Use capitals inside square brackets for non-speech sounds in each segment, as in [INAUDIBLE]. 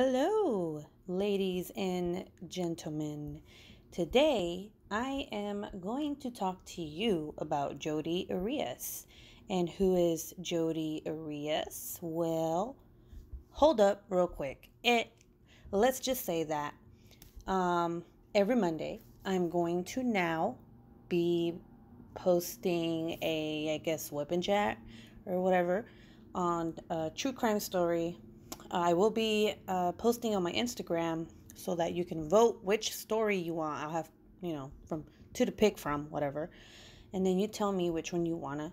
Hello, ladies and gentlemen. Today I am going to talk to you about Jodi Arias. And who is Jodi Arias? Well, hold up real quick. It let's just say that um, every Monday I'm going to now be posting a I guess weapon chat or whatever on a true crime story I will be uh, posting on my Instagram so that you can vote which story you want. I'll have, you know, from two to pick from, whatever. And then you tell me which one you want to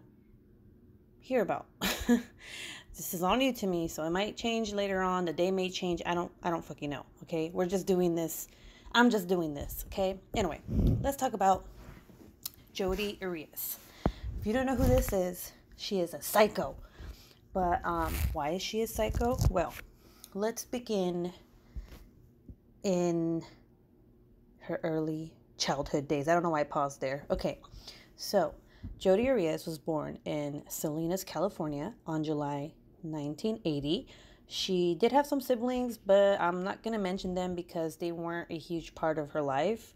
hear about. [LAUGHS] this is all new to me, so it might change later on. The day may change. I don't I don't fucking know. Okay? We're just doing this. I'm just doing this, okay? Anyway, let's talk about Jodi Arias. If you don't know who this is, she is a psycho. But um, why is she a psycho? Well, let's begin in her early childhood days. I don't know why I paused there. Okay, so Jodi Arias was born in Salinas, California on July 1980. She did have some siblings, but I'm not going to mention them because they weren't a huge part of her life.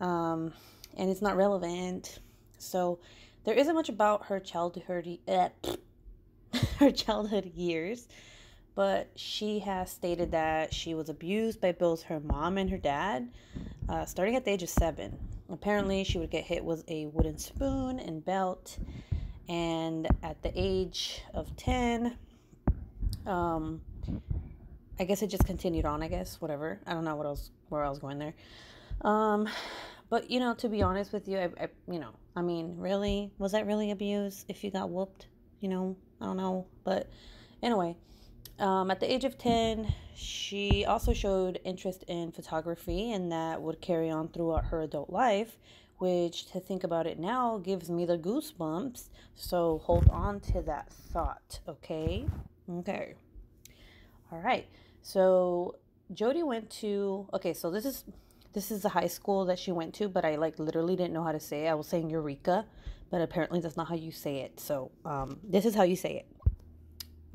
Um, and it's not relevant. So there isn't much about her childhood. Uh, [LAUGHS] her childhood years, but she has stated that she was abused by both her mom and her dad, uh, starting at the age of seven. Apparently, she would get hit with a wooden spoon and belt, and at the age of 10, um, I guess it just continued on, I guess, whatever. I don't know what else, where I was going there. Um, but you know, to be honest with you, I, I, you know, I mean, really, was that really abuse if you got whooped? You know, I don't know. But anyway, um, at the age of 10, she also showed interest in photography, and that would carry on throughout her adult life, which, to think about it now, gives me the goosebumps. So hold on to that thought, okay? Okay. All right. So Jodi went to okay, so this is this is the high school that she went to, but I like literally didn't know how to say it. I was saying Eureka, but apparently that's not how you say it. So um, this is how you say it.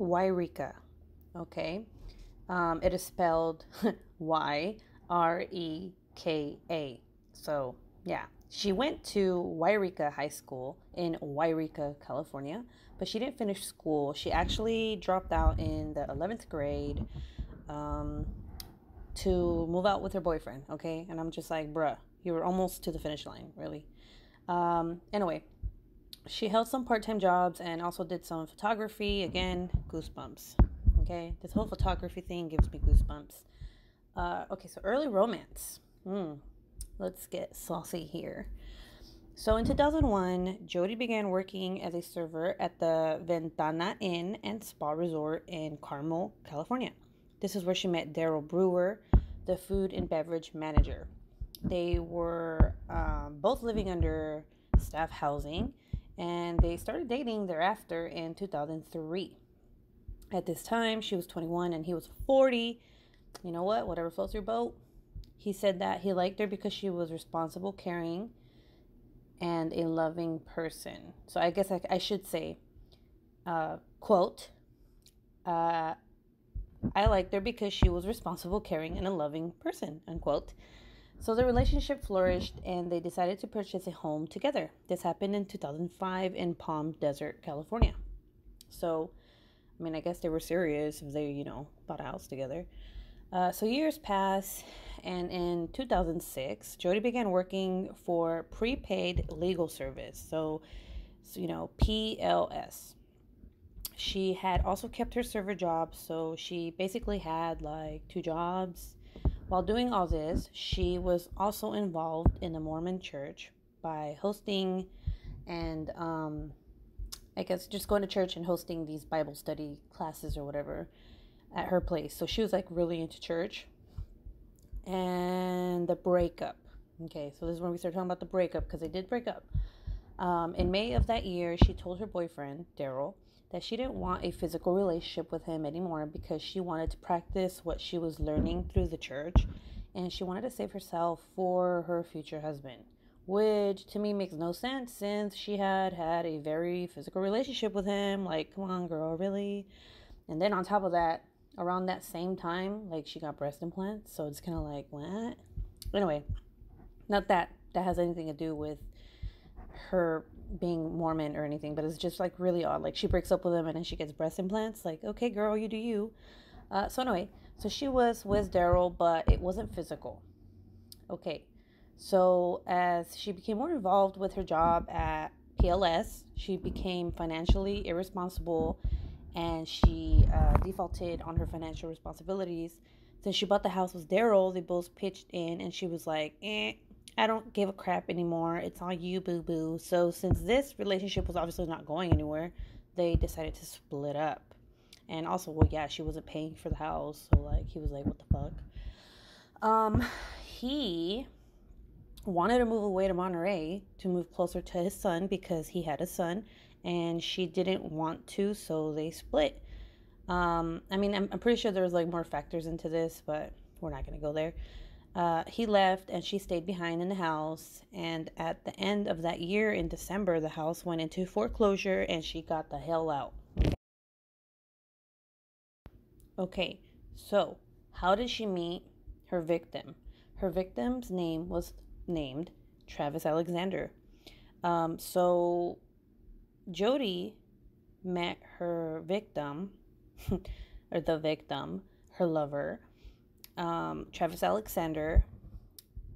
Yreka. Okay. Um, it is spelled [LAUGHS] Y R E K A. So yeah, she went to Yreka High School in Yreka, California, but she didn't finish school. She actually dropped out in the 11th grade um, to move out with her boyfriend. Okay. And I'm just like, bruh, you were almost to the finish line, really. Um, anyway, she held some part-time jobs and also did some photography. Again goosebumps okay? This whole photography thing gives me goosebumps. Uh, okay so early romance. Mm, let's get saucy here. So in 2001 jodi began working as a server at the ventana inn and spa resort in carmel california. This is where she met daryl brewer the food and beverage manager. They were um, both living under staff housing and they started dating thereafter in 2003. At this time, she was 21 and he was 40. You know what? Whatever floats your boat. He said that he liked her because she was responsible, caring, and a loving person. So I guess I, I should say, uh, quote, uh, I liked her because she was responsible, caring, and a loving person, unquote. So the relationship flourished and they decided to purchase a home together. This happened in 2005 in Palm Desert, California. So, I mean, I guess they were serious if they, you know, bought a house together. Uh, so years pass, and in 2006, Jodi began working for prepaid legal service. So, so, you know, PLS. She had also kept her server job, so she basically had like two jobs while doing all this, she was also involved in the Mormon church by hosting and um, I guess just going to church and hosting these Bible study classes or whatever at her place. So she was like really into church. And the breakup. Okay, so this is when we start talking about the breakup because they did break up. Um, in May of that year, she told her boyfriend, Daryl, that she didn't want a physical relationship with him anymore because she wanted to practice what she was learning through the church and she wanted to save herself for her future husband. Which to me makes no sense since she had had a very physical relationship with him. Like, come on, girl, really? And then on top of that, around that same time, like she got breast implants. So it's kind of like, what? Anyway, not that that has anything to do with her being Mormon or anything, but it's just like really odd. Like she breaks up with him and then she gets breast implants. Like, okay, girl, you do you. Uh, so anyway, so she was with Daryl, but it wasn't physical. Okay, so as she became more involved with her job at PLS, she became financially irresponsible and she uh, defaulted on her financial responsibilities. Since she bought the house with Daryl, they both pitched in, and she was like, eh, I don't give a crap anymore. It's all you, boo boo. So, since this relationship was obviously not going anywhere, they decided to split up. And also, well, yeah, she wasn't paying for the house. So, like, he was like, what the fuck? Um, he wanted to move away to Monterey to move closer to his son because he had a son and she didn't want to, so they split. Um, I mean, I'm, I'm pretty sure there was like more factors into this, but we're not going to go there. Uh, he left and she stayed behind in the house. And at the end of that year in December, the house went into foreclosure and she got the hell out. Okay, so how did she meet her victim? Her victim's name was named Travis Alexander. Um, so Jodi met her victim, [LAUGHS] or the victim, her lover, um, Travis Alexander,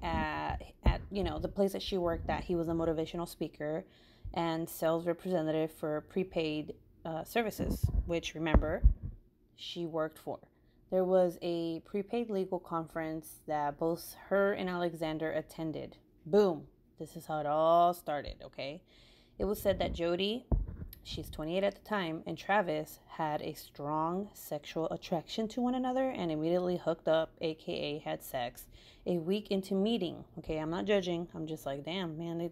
at, at you know the place that she worked at. He was a motivational speaker and sales representative for prepaid uh, services, which remember she worked for. There was a prepaid legal conference that both her and Alexander attended. Boom. This is how it all started, okay? It was said that Jodi, she's 28 at the time, and Travis had a strong sexual attraction to one another and immediately hooked up, aka had sex, a week into meeting. Okay, I'm not judging. I'm just like, damn, man, they,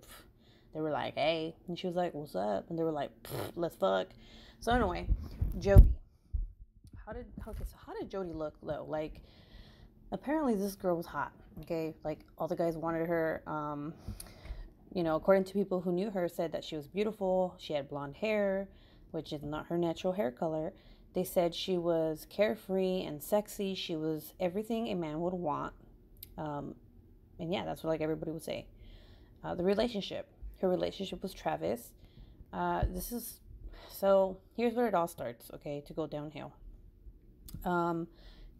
they were like, hey. And she was like, what's up? And they were like, let's fuck. So, anyway, Jodi. How did, okay, so how did Jodi look though? Like, apparently this girl was hot. Okay, like all the guys wanted her. Um, you know, according to people who knew her, said that she was beautiful. She had blonde hair, which is not her natural hair color. They said she was carefree and sexy. She was everything a man would want. Um, and yeah, that's what like everybody would say. Uh, the relationship, her relationship was Travis. Uh, this is so. Here's where it all starts. Okay, to go downhill. Um,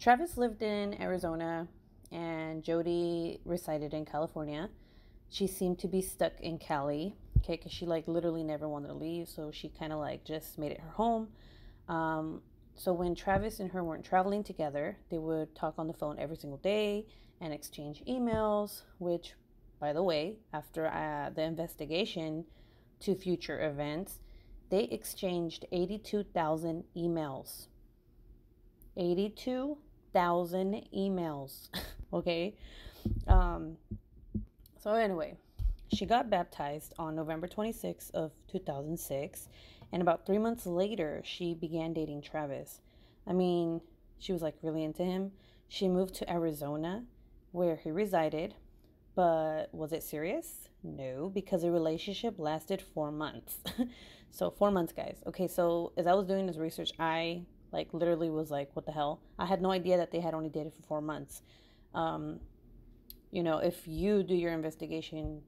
Travis lived in Arizona, and Jodi resided in California she seemed to be stuck in Cali, okay, because she like literally never wanted to leave. So she kind of like just made it her home. Um, so when Travis and her weren't traveling together, they would talk on the phone every single day and exchange emails, which, by the way, after uh, the investigation to future events, they exchanged 82,000 emails. 82,000 emails. [LAUGHS] okay. Um, so anyway, she got baptized on November 26th of 2006, and about three months later, she began dating Travis. I mean, she was like really into him. She moved to Arizona, where he resided, but was it serious? No, because the relationship lasted four months. [LAUGHS] so four months, guys. Okay, so as I was doing this research, I like literally was like, what the hell? I had no idea that they had only dated for four months. Um, you know, if you do your investigation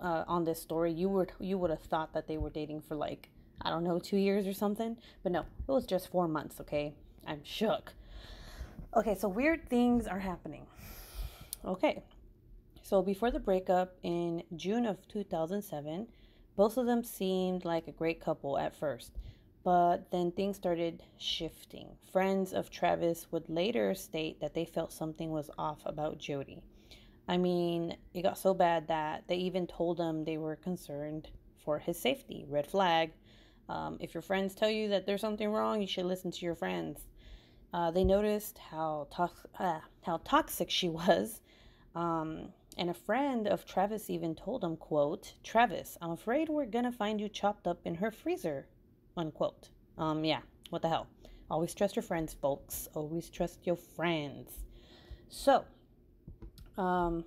uh, on this story, you would you would have thought that they were dating for like I don't know two years or something, but no, it was just four months. Okay, I'm shook. Okay, so weird things are happening. Okay, so before the breakup in June of 2007, both of them seemed like a great couple at first. But then things started shifting. Friends of Travis would later state that they felt something was off about Jodi. I mean, it got so bad that they even told him they were concerned for his safety. Red flag. Um, if your friends tell you that there's something wrong, you should listen to your friends. Uh, they noticed how to- uh, how toxic she [LAUGHS] was, um, and a friend of Travis even told him, "quote Travis, I'm afraid we're gonna find you chopped up in her freezer." Unquote. Um, yeah. What the hell? Always trust your friends, folks. Always trust your friends. So, um,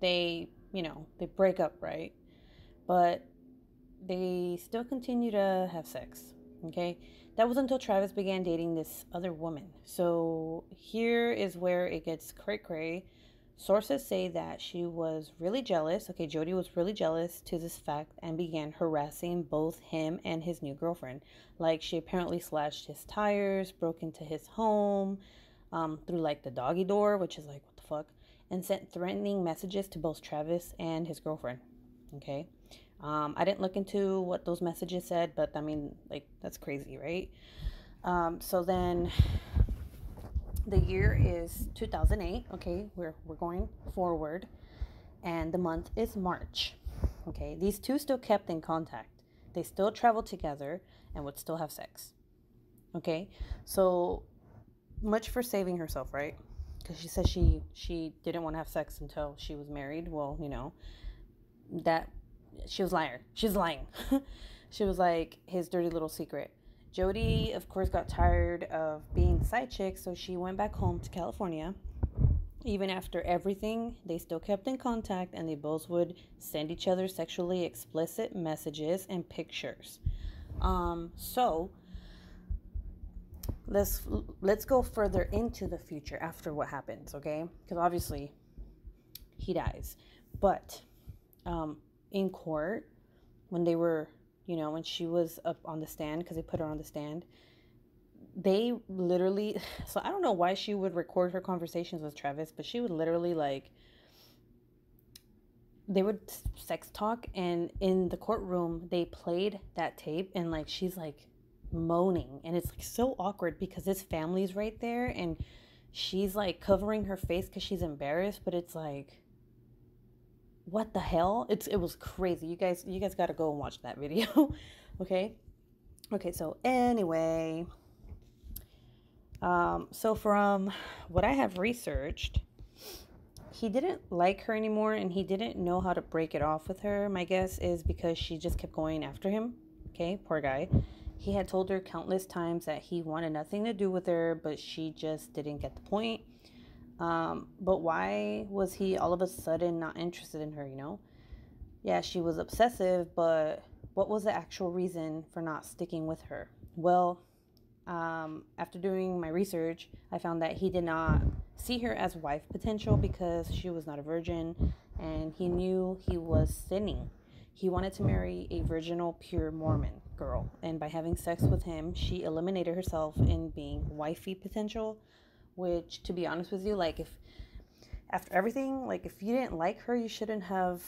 they, you know, they break up, right? But they still continue to have sex. Okay. That was until Travis began dating this other woman. So here is where it gets cray cray. Sources say that she was really jealous. Okay, Jodi was really jealous to this fact and began harassing both him and his new girlfriend. Like she apparently slashed his tires, broke into his home um, through like the doggy door, which is like what the fuck, and sent threatening messages to both Travis and his girlfriend. Okay, um, I didn't look into what those messages said, but I mean, like that's crazy, right? Um, so then the year is 2008 okay? We're, we're going forward and the month is march okay? These two still kept in contact. They still traveled together and would still have sex okay? So much for saving herself right because she says she she didn't want to have sex until she was married well you know that she was liar she's lying [LAUGHS] she was like his dirty little secret Jodi, of course, got tired of being side chick, so she went back home to California. Even after everything, they still kept in contact and they both would send each other sexually explicit messages and pictures. Um, so let's let's go further into the future after what happens, okay? Because obviously he dies, but um, in court when they were you know, when she was up on the stand, because they put her on the stand, they literally, [SIGHS] so I don't know why she would record her conversations with Travis, but she would literally like, they would sex talk, and in the courtroom, they played that tape, and like, she's like moaning, and it's like so awkward because his family's right there, and she's like covering her face because she's embarrassed, but it's like, what the hell? It's it was crazy. You guys you guys got to go and watch that video. [LAUGHS] okay? Okay, so anyway, um so from what I have researched, he didn't like her anymore and he didn't know how to break it off with her. My guess is because she just kept going after him. Okay, poor guy. He had told her countless times that he wanted nothing to do with her, but she just didn't get the point. Um, but why was he all of a sudden not interested in her, you know? Yeah, she was obsessive, but what was the actual reason for not sticking with her? Well, um, after doing my research, I found that he did not see her as wife potential because she was not a virgin and he knew he was sinning. He wanted to marry a virginal, pure Mormon girl, and by having sex with him, she eliminated herself in being wifey potential which to be honest with you like if after everything like if you didn't like her you shouldn't have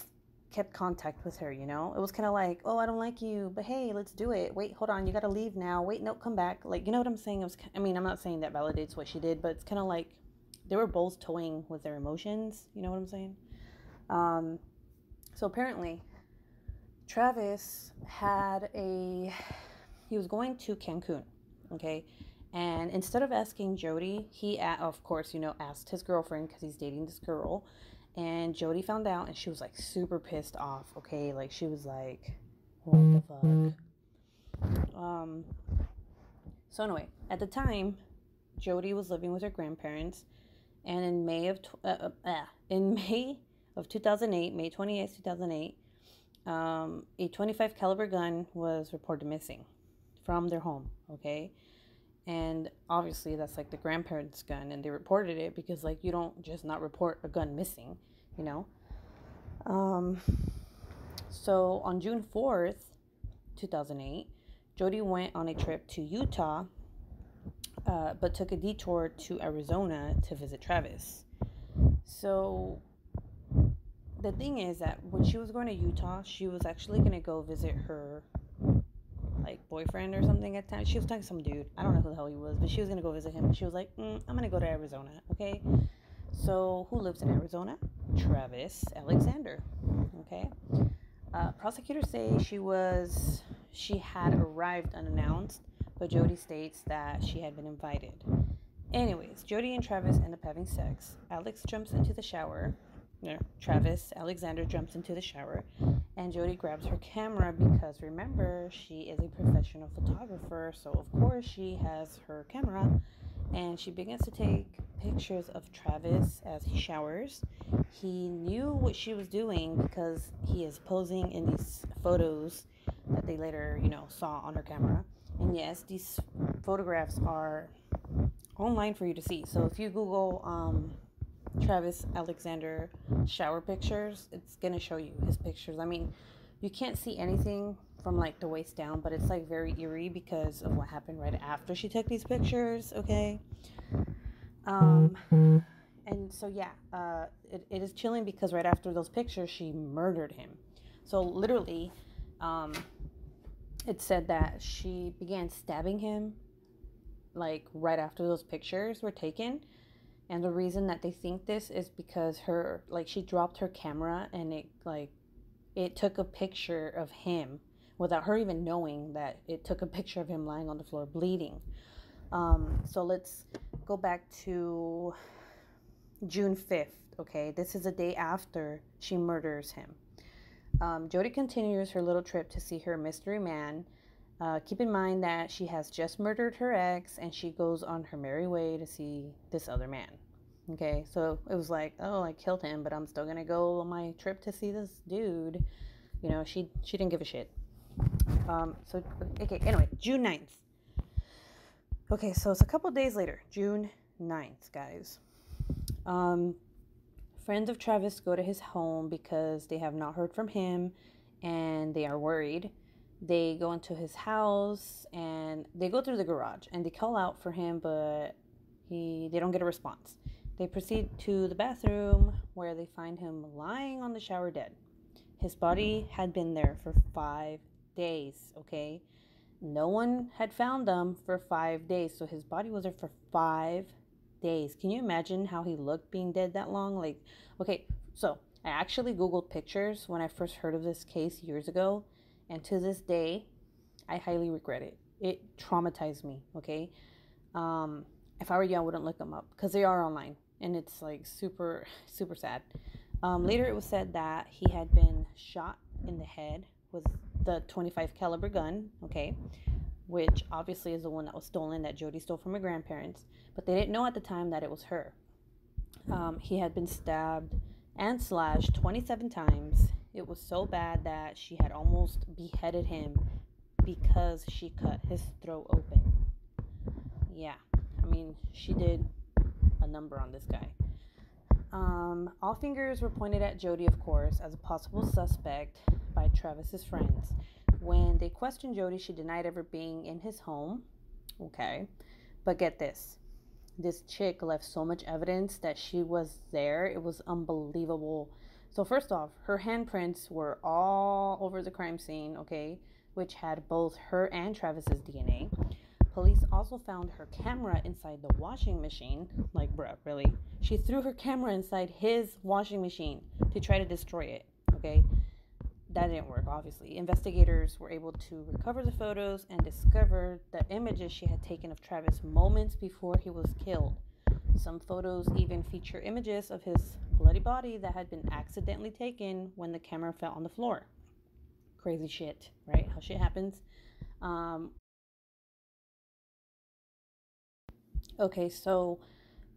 kept contact with her you know? It was kind of like oh i don't like you but hey let's do it. Wait hold on you gotta leave now. Wait no come back. Like you know what i'm saying? It was i mean i'm not saying that validates what she did but it's kind of like they were both toying with their emotions you know what i'm saying? Um so apparently travis had a he was going to cancun okay and instead of asking Jodi, he, of course, you know, asked his girlfriend because he's dating this girl. And Jodi found out and she was like super pissed off. Okay. Like she was like, what the fuck? Um, so, anyway, at the time, Jodi was living with her grandparents. And in May of, uh, uh, uh in [LAUGHS] May of 2008, May 28th, 2008, um, a 25 caliber gun was reported missing from their home. Okay and obviously that's like the grandparents gun and they reported it because like you don't just not report a gun missing you know um so on june 4th 2008 jodi went on a trip to utah uh, but took a detour to arizona to visit travis so the thing is that when she was going to utah she was actually going to go visit her like boyfriend or something at the time. She was talking to some dude. I don't know who the hell he was, but she was gonna go visit him. She was like, mm, "I'm gonna go to Arizona." Okay. So who lives in Arizona? Travis Alexander. Okay. Uh, prosecutors say she was she had arrived unannounced, but Jodi states that she had been invited. Anyways, Jodi and Travis end up having sex. Alex jumps into the shower. Travis Alexander jumps into the shower and Jodi grabs her camera because remember, she is a professional photographer, so of course she has her camera and she begins to take pictures of Travis as he showers. He knew what she was doing because he is posing in these photos that they later, you know, saw on her camera. And yes, these photographs are online for you to see. So if you Google um, Travis Alexander shower pictures, it's gonna show you his pictures. I mean, you can't see anything from like the waist down, but it's like very eerie because of what happened right after she took these pictures. Okay. Um, and so yeah, uh, it, it is chilling because right after those pictures, she murdered him. So literally, um, it said that she began stabbing him like right after those pictures were taken and the reason that they think this is because her like she dropped her camera and it like it took a picture of him without her even knowing that it took a picture of him lying on the floor bleeding. Um, so let's go back to june 5th okay? This is a day after she murders him. Um, jodi continues her little trip to see her mystery man uh, keep in mind that she has just murdered her ex and she goes on her merry way to see this other man. Okay, so it was like, oh, I killed him, but I'm still gonna go on my trip to see this dude. You know, she she didn't give a shit. Um, so okay, anyway, June 9th. Okay, so it's a couple days later, June 9th, guys. Um, friends of Travis go to his home because they have not heard from him and they are worried they go into his house and they go through the garage and they call out for him but he they don't get a response. They proceed to the bathroom where they find him lying on the shower dead. His body had been there for five days okay? No one had found them for five days so his body was there for five days. Can you imagine how he looked being dead that long? Like okay so i actually googled pictures when i first heard of this case years ago and to this day, I highly regret it. It traumatized me, okay? Um, if I were you, I wouldn't look them up because they are online and it's like super, super sad. Um, later, it was said that he had been shot in the head with the 25 caliber gun, okay, which obviously is the one that was stolen that Jodi stole from her grandparents, but they didn't know at the time that it was her. Um, he had been stabbed and slashed 27 times it was so bad that she had almost beheaded him because she cut his throat open. Yeah, I mean, she did a number on this guy. Um, all fingers were pointed at Jodi, of course, as a possible suspect by Travis's friends. When they questioned Jodi, she denied ever being in his home. Okay, but get this this chick left so much evidence that she was there. It was unbelievable so, first off, her handprints were all over the crime scene, okay, which had both her and Travis's DNA. Police also found her camera inside the washing machine. Like, bruh, really? She threw her camera inside his washing machine to try to destroy it, okay? That didn't work, obviously. Investigators were able to recover the photos and discover the images she had taken of Travis moments before he was killed. Some photos even feature images of his bloody body that had been accidentally taken when the camera fell on the floor. Crazy shit, right? How shit happens. Um, okay, so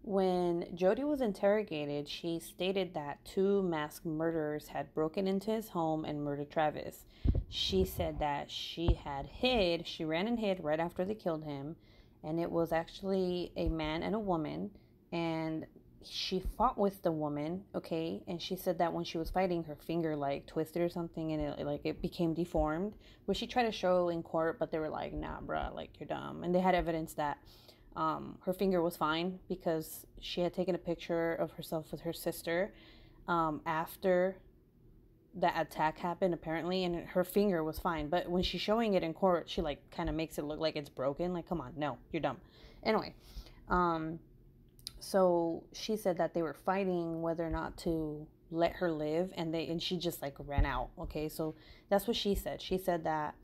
when Jodi was interrogated, she stated that two masked murderers had broken into his home and murdered Travis. She said that she had hid, she ran and hid right after they killed him, and it was actually a man and a woman and she fought with the woman okay? And she said that when she was fighting her finger like twisted or something and it like it became deformed which she tried to show in court but they were like nah bruh like you're dumb. And they had evidence that um, her finger was fine because she had taken a picture of herself with her sister um, after that attack happened apparently and her finger was fine. But when she's showing it in court she like kind of makes it look like it's broken. Like come on no you're dumb. Anyway um so she said that they were fighting whether or not to let her live and they and she just like ran out okay? So that's what she said. She said that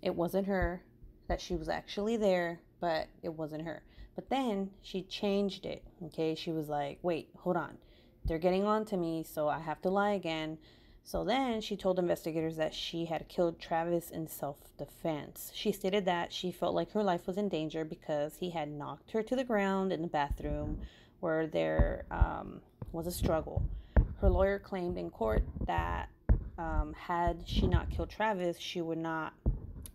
it wasn't her that she was actually there but it wasn't her. But then she changed it okay? She was like wait hold on. They're getting on to me so i have to lie again so then she told investigators that she had killed Travis in self defense. She stated that she felt like her life was in danger because he had knocked her to the ground in the bathroom where there um, was a struggle. Her lawyer claimed in court that um, had she not killed Travis, she would not,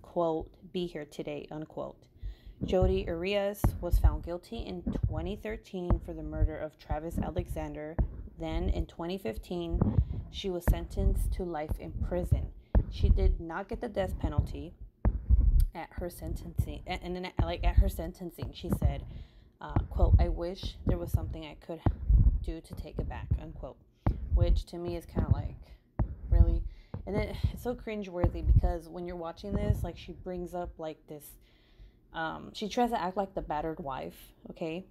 quote, be here today, unquote. Jodi Arias was found guilty in 2013 for the murder of Travis Alexander. Then in 2015, she was sentenced to life in prison. She did not get the death penalty at her sentencing. And then, like at her sentencing, she said, uh, "quote I wish there was something I could do to take it back." Unquote. Which to me is kind of like, really, and then it's so cringeworthy because when you're watching this, like she brings up like this um, she tries to act like the battered wife, okay?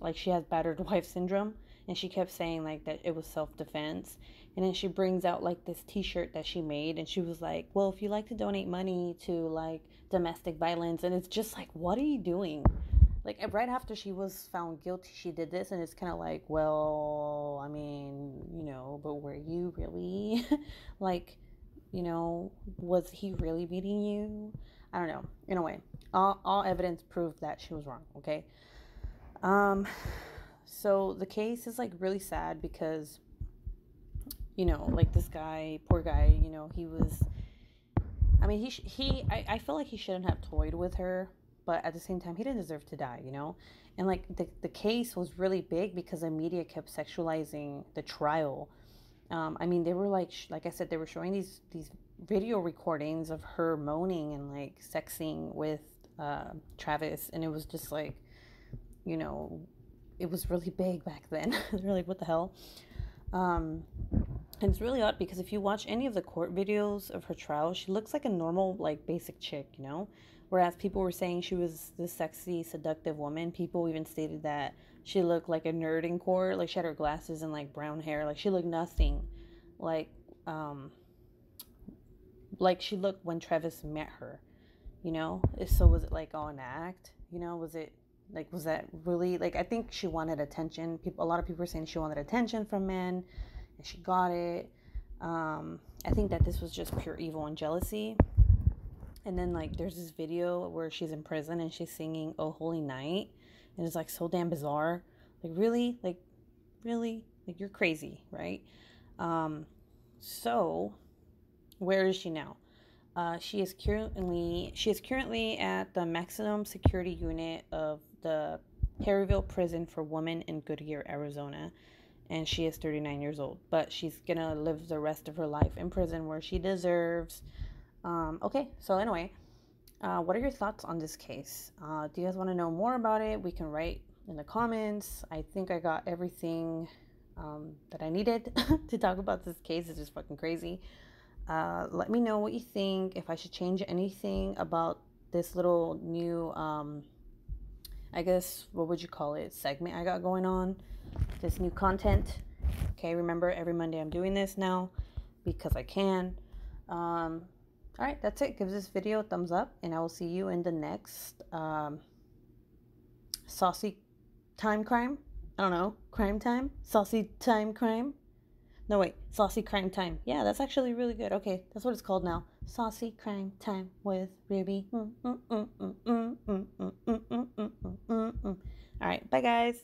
Like she has battered [LAUGHS] wife syndrome. And she kept saying like that it was self defense. And then she brings out like this t shirt that she made. And she was like, well, if you like to donate money to like domestic violence. And it's just like, what are you doing? Like right after she was found guilty, she did this. And it's kind of like, well, I mean, you know, but were you really [LAUGHS] like, you know, was he really beating you? I don't know. In a way, all, all evidence proved that she was wrong. Okay. Um, so the case is like really sad because, you know, like this guy, poor guy, you know, he was. I mean, he he. I, I feel like he shouldn't have toyed with her, but at the same time, he didn't deserve to die. You know, and like the the case was really big because the media kept sexualizing the trial. Um, I mean, they were like, like I said, they were showing these these video recordings of her moaning and like sexing with uh, Travis, and it was just like, you know, it was really big back then. [LAUGHS] Like, what the hell? Um, and it's really odd because if you watch any of the court videos of her trial, she looks like a normal, like basic chick, you know. Whereas people were saying she was this sexy, seductive woman. People even stated that she looked like a nerd in court, like she had her glasses and like brown hair, like she looked nothing like um like she looked when Travis met her, you know? So was it like all an act? You know, was it like was that really like I think she wanted attention. People a lot of people were saying she wanted attention from men and she got it. Um I think that this was just pure evil and jealousy. And then like there's this video where she's in prison and she's singing Oh Holy Night and it's like so damn bizarre. Like really? Like really? Like you're crazy, right? Um so where is she now? Uh, she is currently she is currently at the maximum security unit of the Perryville Prison for Women in Goodyear, Arizona, and she is 39 years old. But she's gonna live the rest of her life in prison where she deserves. Um, okay, so anyway, uh, what are your thoughts on this case? Uh, do you guys want to know more about it? We can write in the comments. I think I got everything um, that I needed [LAUGHS] to talk about this case. It's just fucking crazy. Uh, let me know what you think. If I should change anything about this little new, um, I guess, what would you call it? Segment I got going on. This new content. Okay, remember every Monday I'm doing this now because I can. Um, all right, that's it. Give this video a thumbs up, and I will see you in the next um, saucy time crime. I don't know, crime time? Saucy time crime? No, wait. Saucy Crime Time. Yeah, that's actually really good. Okay, that's what it's called now. Saucy Crime Time with Ruby. All right, bye, guys.